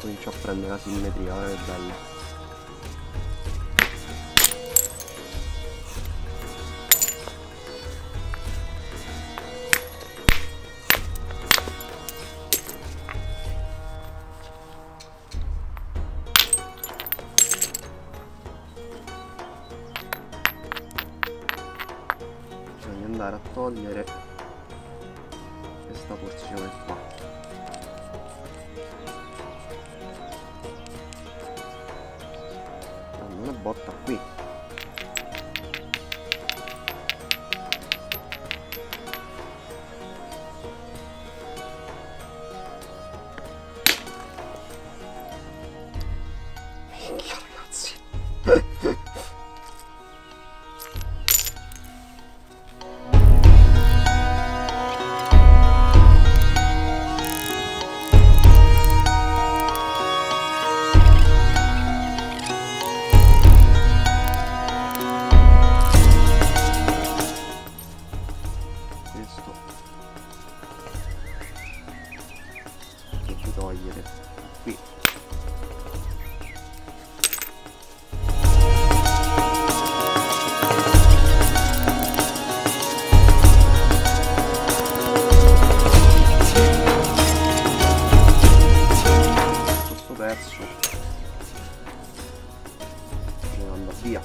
comincio a prendere la simmetria, guarda che bello. bisogna andare a togliere questa porzione qua 打过。Iya.